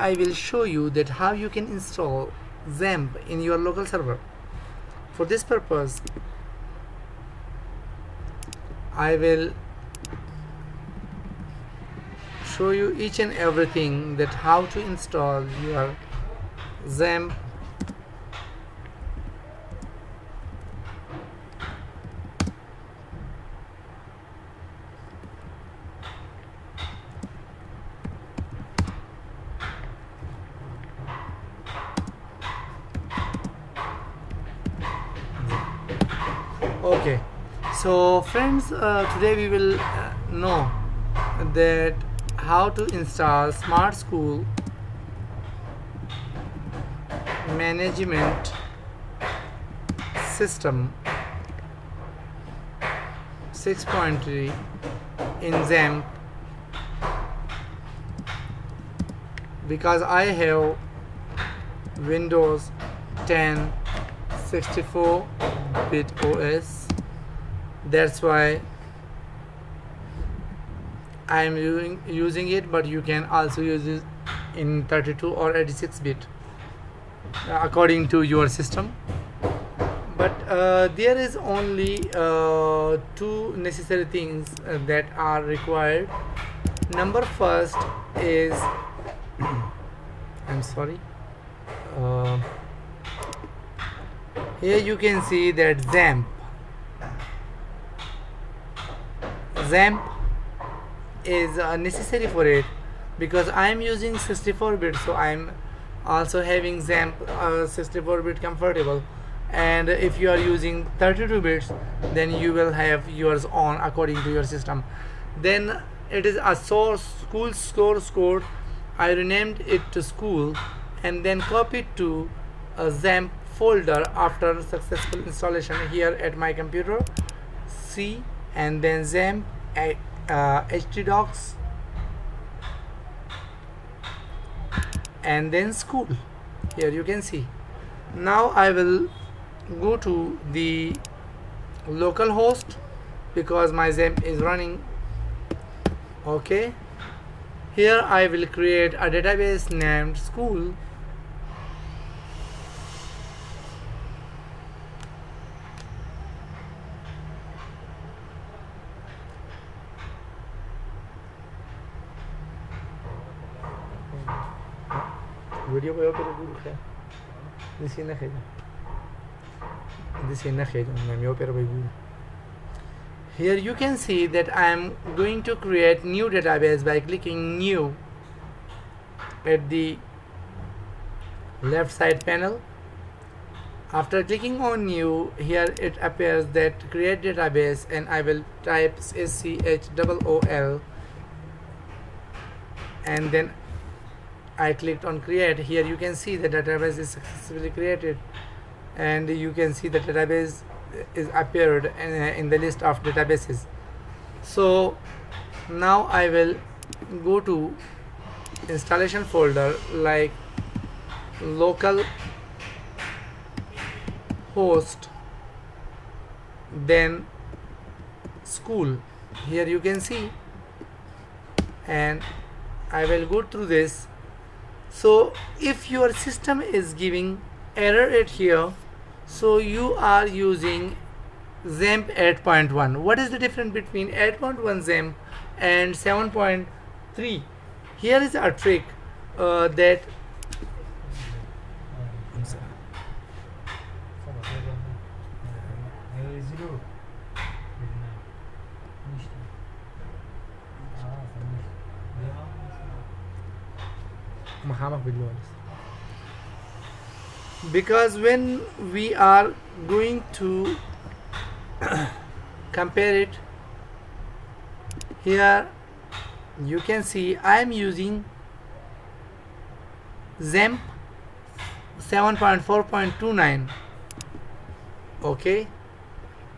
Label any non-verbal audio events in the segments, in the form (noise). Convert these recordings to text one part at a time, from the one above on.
I will show you that how you can install XAMPP in your local server. For this purpose, I will show you each and everything that how to install your XAMPP okay. So friends uh, today we will uh, know that how to install smart school management system 6.3 in XAMPP. Because I have Windows 10 64 bit OS that's why I am using, using it but you can also use it in 32 or 86 bit uh, according to your system. But uh, there is only uh, two necessary things uh, that are required. Number first is (coughs) I'm sorry uh, here you can see that XAMPP XAMPP is uh, necessary for it because I am using 64 bit so I am also having XAMPP uh, 64 bit comfortable. And if you are using 32 bits then you will have yours on according to your system. Then it is a source school score score. I renamed it to school and then copied to a XAMPP folder after successful installation here at my computer. C and then XAMPP uh, htdocs and then school. Here you can see. Now I will go to the local host because my XAMPP is running. Okay. Here I will create a database named school Here you can see that I am going to create new database by clicking new at the left side panel. After clicking on new, here it appears that create database and I will type SCHOOL and then I clicked on create. Here you can see the database is successfully created and you can see the database is appeared in, the list of databases. So now I will go to installation folder like local host then school. Here you can see and I will go through this so if your system is giving error at here so you are using XAMPP 8.1 what is the difference between 8.1 XAMPP and 7.3 here is a trick uh, that because when we are going to (coughs) compare it here you can see I am using XAMPP 7.4.29 okay?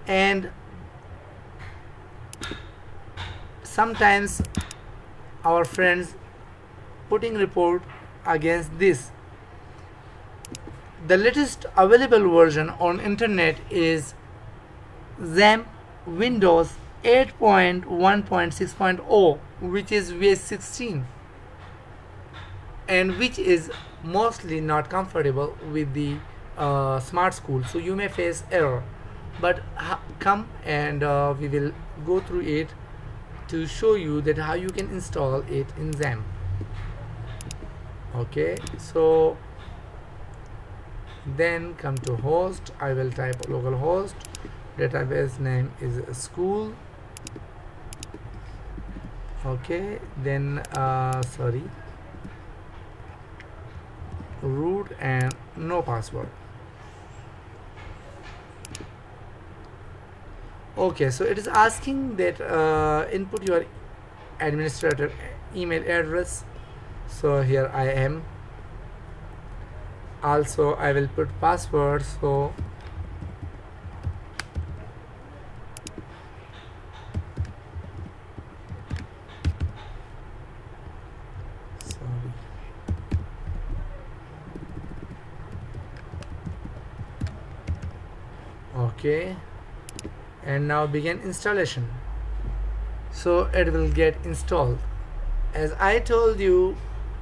And sometimes our friends putting report against this. The latest available version on internet is XAMPP Windows 8.1.6.0 which is VS16 and which is mostly not comfortable with the uh, smart school. So you may face error but come and uh, we will go through it to show you that how you can install it in XAMPP okay so then come to host. I will type localhost database name is school. Okay then uh, sorry. Root and no password. Okay so it is asking that uh, input your administrator email address so here I am. Also I will put password so okay. And now begin installation. So it will get installed. As I told you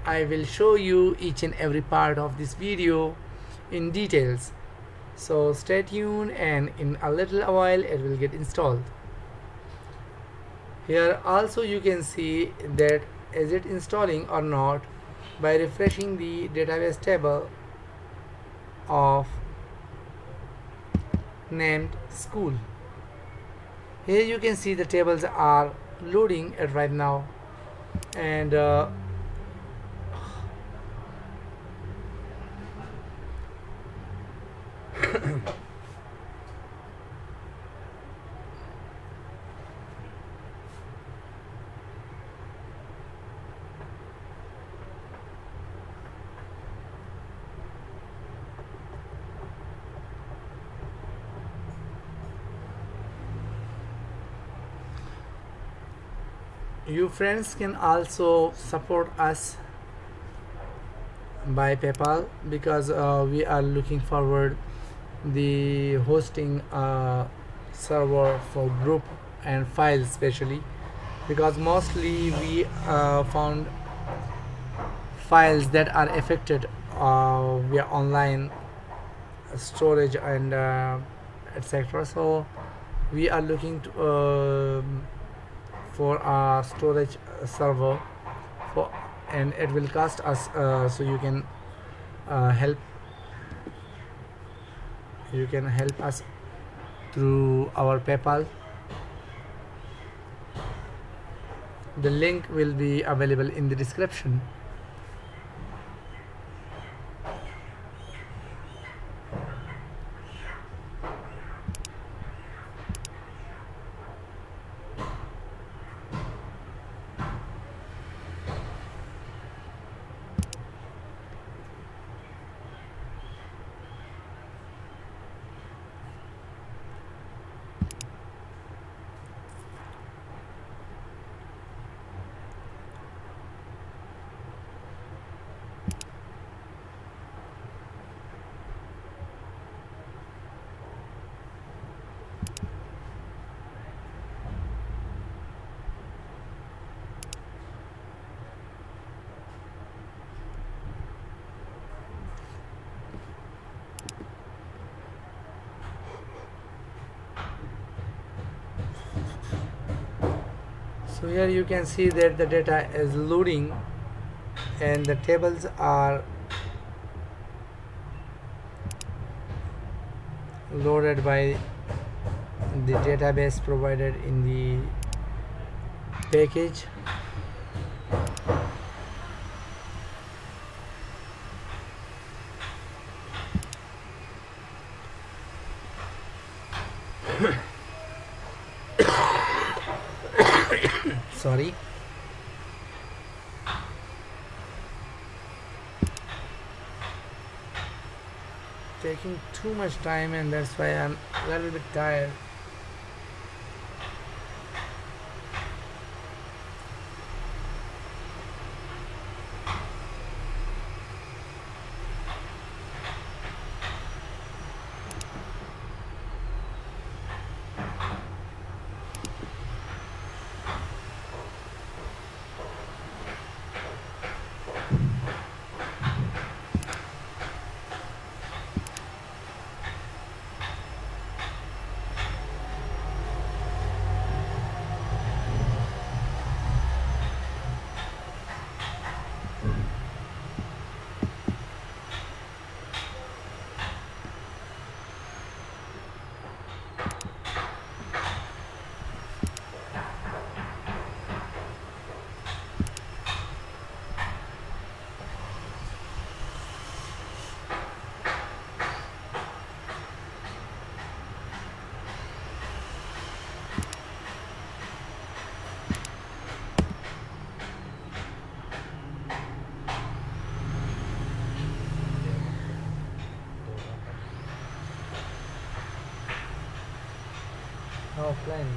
I will show you each and every part of this video in details. So stay tuned and in a little while it will get installed. Here also you can see that is it installing or not by refreshing the database table of named school. Here you can see the tables are loading at right now. And uh, you friends can also support us by paypal because uh, we are looking forward the hosting uh, server for group and files especially because mostly we uh, found files that are affected uh, via online storage and uh, etc so we are looking to um, for a storage server for and it will cost us uh, so you can uh, help you can help us through our paypal. The link will be available in the description here you can see that the data is loading and the tables are loaded by the database provided in the package sorry taking too much time and that's why I'm a little bit tired offline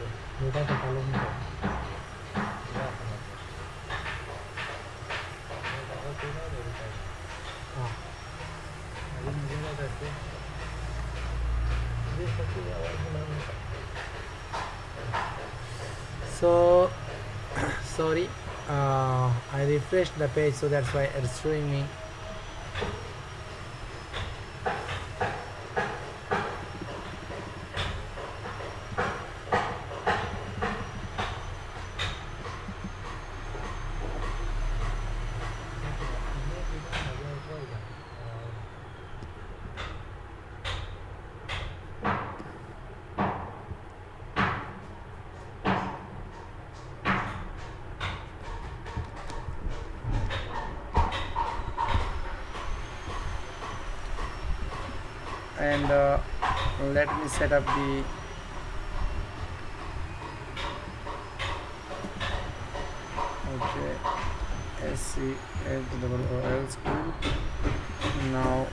so (coughs) sorry uh, I refreshed the page so that's why it's showing me and uh, let me set up the okay SC double OL school now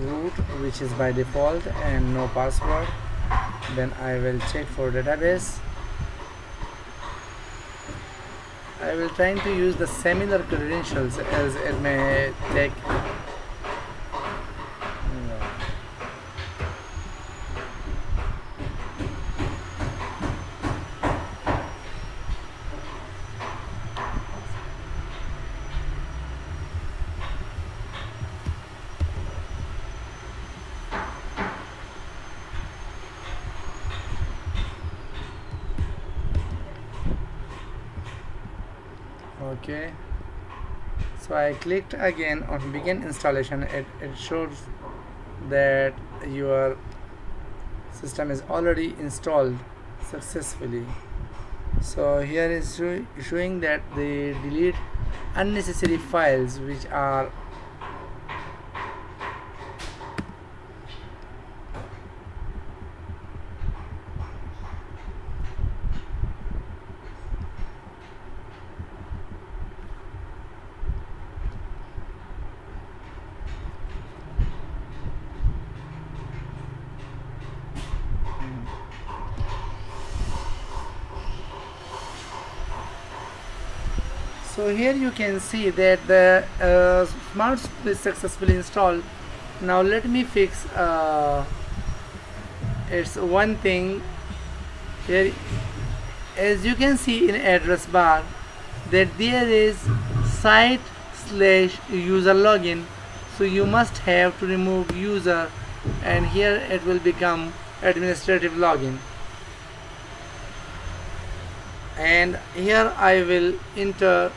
root which is by default and no password. Then I will check for database. I will try to use the similar credentials as it may take okay. So I clicked again on begin installation. It, it shows that your system is already installed successfully. So here is showing that they delete unnecessary files which are so here you can see that the uh, smart is successfully installed. Now let me fix uh, it's one thing. Here as you can see in address bar that there is site slash user login. So you must have to remove user and here it will become administrative login. And here I will enter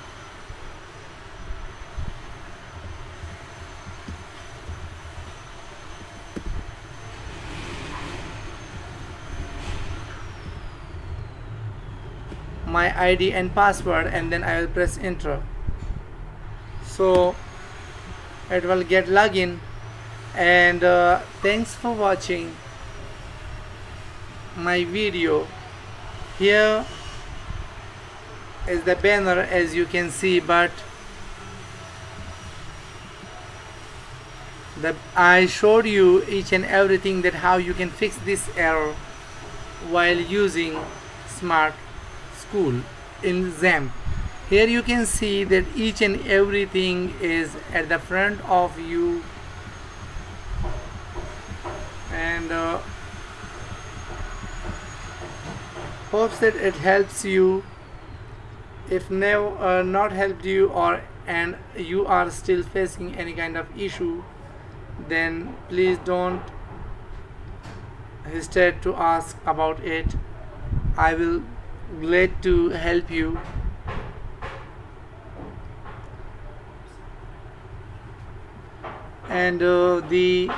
my ID and password and then I will press enter. So it will get login. And uh, thanks for watching my video. Here is the banner as you can see but the I showed you each and everything that how you can fix this error while using smart school in XAMPP here you can see that each and everything is at the front of you. And uh, hopes that it helps you. If never uh, not helped you or and you are still facing any kind of issue then please don't hesitate to ask about it. I will glad to help you. And uh, the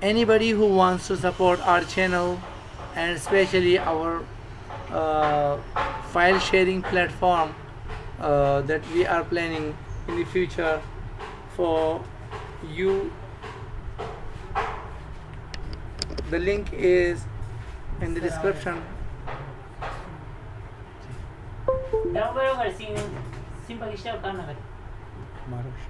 anybody who wants to support our channel and especially our uh, file sharing platform uh, that we are planning in the future for you the link is in the description Singapore singing simple stuff karna kare. Marush.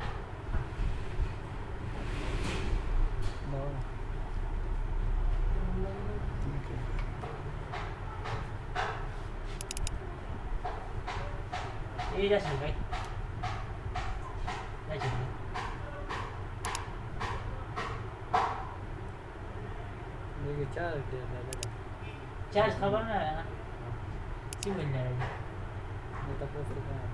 Ini dah sampai. Dah jadi. Ini charge dia dah. Charge kapan lah? Siapa yang dah? está construindo.